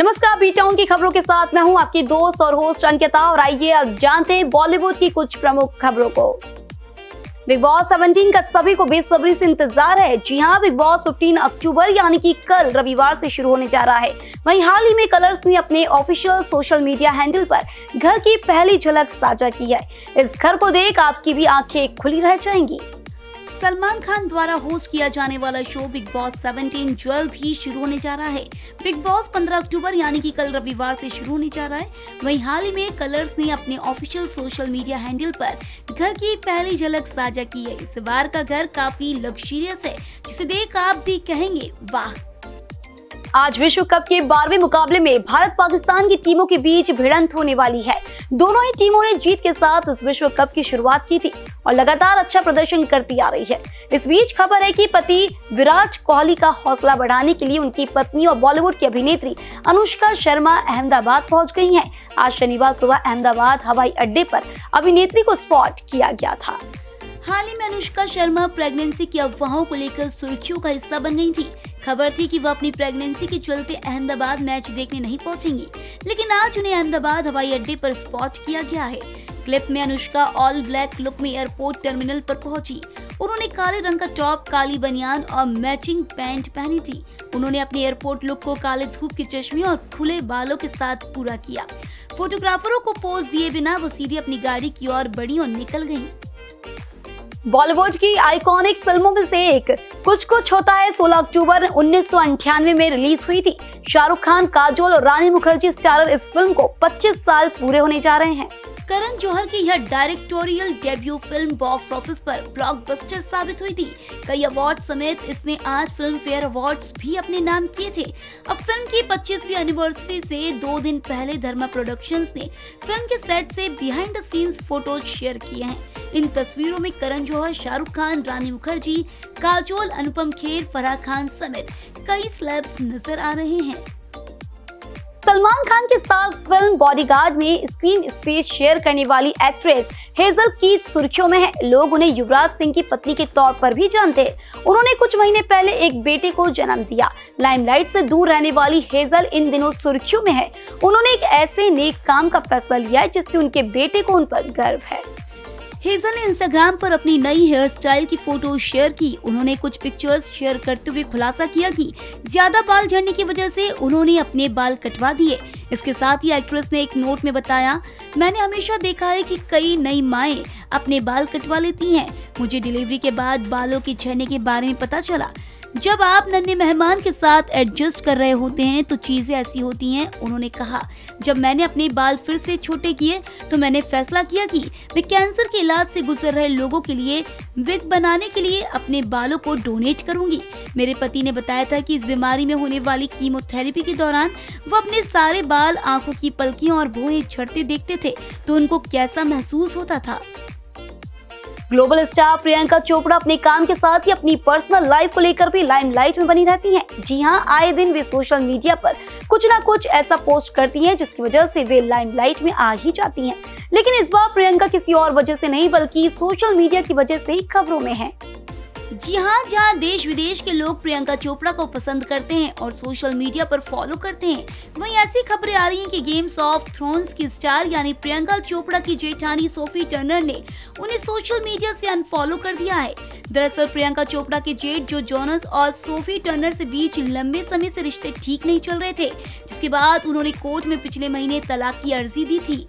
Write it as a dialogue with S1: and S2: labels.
S1: नमस्कार B town की खबरों के साथ मैं हूँ आपकी दोस्त और होस्ट अंकिता और आइए अब जानते हैं बॉलीवुड की कुछ प्रमुख खबरों को। बिग बॉस 17 का सभी को बेसब्री से इंतज़ार है। जी हाँ बिग बॉस 15 अक्टूबर यानी कि कल रविवार से शुरू होने जा रहा है। वहीं हाल ही में कलर्स ने अपने ऑफिशियल सोशल मीडिया हैंडल पर घर की पहली झलक साझा की है। इस घर को देख आपकी भी आँखें खुली रह जाएँगी। सलमान खान द्वारा होस्ट किया जाने वाला शो बिग बॉस 17 जल्द ही शुरू होने जा रहा है। बिग बॉस 15 अक्टूबर यानी कि कल रविवार से शुरू होने जा रहा है। वहीं हाल ही में कलर्स ने अपने ऑफिशियल सोशल मीडिया हैंडल पर घर की पहली झलक साझा की है। इस बार का घर काफ़ी लग्जरियस है, जिसे देख आप भी कहेंगे, वाह! आज विश्व कप के बारहवें मुकाबले में भारत पाकिस्तान की टीमों के बीच भिड़ंत होने वाली है। दोनों ही टीमों ने जीत के साथ इस विश्व कप की शुरुआत की थी और लगातार अच्छा प्रदर्शन करती आ रही है। इस बीच खबर है कि पति विराट कोहली का हौसला बढ़ाने के लिए उनकी पत्नी और बॉलीवुड की अभिनेत्री अनुष्का शर्मा अहमदाबाद पहुँच गई हैं। आज शनिवार सुबह अहमदाबाद हवाई अड्डे पर अभिनेत्री को स्पॉट किया गया था। हाल ही में अनुष्का शर्मा प्रेगनेंसी की अफवाहों को लेकर सुर्खियों का हिस्सा बन गई थी। खबर थी कि वह अपनी प्रेगनेंसी के चलते अहमदाबाद मैच देखने नहीं पहुंचेंगी। लेकिन आज उन्हें अहमदाबाद हवाई अड्डे पर स्पॉट किया गया है। क्लिप में अनुष्का ऑल ब्लैक लुक में एयरपोर्ट टर्मिनल पर पहुँची। उन्होंने काले रंग का टॉप काली बनियान और मैचिंग पैंट पहनी थी। उन्होंने अपने एयरपोर्ट लुक को काले धूप के चश्मे और खुले बालों के साथ पूरा किया। फोटोग्राफरों को पोज दिए बिना वो सीधे अपनी गाड़ी की ओर बढ़ी और निकल गई बॉलीवुड की आइकॉनिक फ़िल्मों में से एक कुछ कुछ होता है। 16 अक्टूबर उन्नीस में रिलीज़ हुई थी। शाहरुख खान, काजोल और रानी मुखर्जी स्टारर इस फ़िल्म को 25 साल पूरे होने जा रहे हैं। करण जौहर की यह directorial debut film box office पर ब्लॉकबस्टर साबित हुई थी। कई अवार्ड समेत इसने आज फ़िल्म फेयर अवार्ड्स भी अपने नाम किए थे। अब फ़िल्म की 25वीं एनिवर्सरी से दो दिन पहले धर्मा प्रोडक्शंस ने फ़िल्म के सेट से behind the scenes photos share किए हैं। इन तस्वीरों में करण जौहर, शाहरुख खान, रानी मुखर्जी, काजोल, अनुपम खेर फराह खान समेत कई स्लैब्स नज़र आ रहे हैं। सलमान खान के साथ फ़िल्म बॉडीगार्ड में स्क्रीन स्पेस शेयर करने वाली एक्ट्रेस हेजल की सुर्खियों में है। लोग उन्हें युवराज सिंह की पत्नी के तौर पर भी जानते हैं। उन्होंने कुछ महीने पहले एक बेटे को जन्म दिया। लाइमलाइट से दूर रहने वाली हेजल इन दिनों सुर्खियों में है। उन्होंने एक ऐसे नेक काम का फैसला लिया है जिससे उनके बेटे को उन पर गर्व है। हेजल ने इंस्टाग्राम पर अपनी नई हेयर स्टाइल की फ़ोटो शेयर की। उन्होंने कुछ पिक्चर्स शेयर करते हुए खुलासा किया कि ज़्यादा बाल झड़ने की वजह से उन्होंने अपने बाल कटवा दिए। इसके साथ ही एक्ट्रेस ने एक नोट में बताया, मैंने हमेशा देखा है कि कई नई माए अपने बाल कटवा लेती हैं। मुझे डिलीवरी के बाद बालों के झड़ने के बारे में पता चला। जब आप नन्हे मेहमान के साथ एडजस्ट कर रहे होते हैं तो चीज़ें ऐसी होती हैं, उन्होंने कहा, जब मैंने अपने बाल फिर से छोटे किए तो मैंने फैसला किया कि मैं कैंसर के इलाज से गुजर रहे लोगों के लिए, विग बनाने के लिए अपने बालों को डोनेट करूँगी। मेरे पति ने बताया था कि इस बीमारी में होने वाली कीमोथेरेपी के दौरान, वो अपने सारे बाल आँखों की पलकियों और भोए छड़ते देखते थे तो उनको कैसा महसूस होता था? ग्लोबल स्टार प्रियंका चोपड़ा अपने काम के साथ ही अपनी पर्सनल लाइफ को लेकर भी लाइमलाइट में बनी रहती हैं। जी हाँ, आए दिन वे सोशल मीडिया पर कुछ ना कुछ ऐसा पोस्ट करती हैं, जिसकी वजह से वे लाइमलाइट में आ ही जाती हैं। लेकिन इस बार प्रियंका किसी और वजह से नहीं, बल्कि सोशल मीडिया की वजह से खबरों में है जी हाँ जहाँ देश विदेश के लोग प्रियंका चोपड़ा को पसंद करते हैं और सोशल मीडिया पर फॉलो करते हैं, वहीं ऐसी खबरें आ रही हैं कि गेम्स ऑफ़ थ्रोन्स की स्टार यानी प्रियंका चोपड़ा की जेठानी सोफी टर्नर ने उन्हें सोशल मीडिया से अनफॉलो कर दिया है। दरअसल प्रियंका चोपड़ा के जेठ जो जोनस और सोफी टर्नर से बीच लंबे समय से रिश्ते ठीक नहीं चल रहे थे, जिसके बाद उन्होंने कोर्ट में पिछले महीने तलाक की अर्जी दी थी।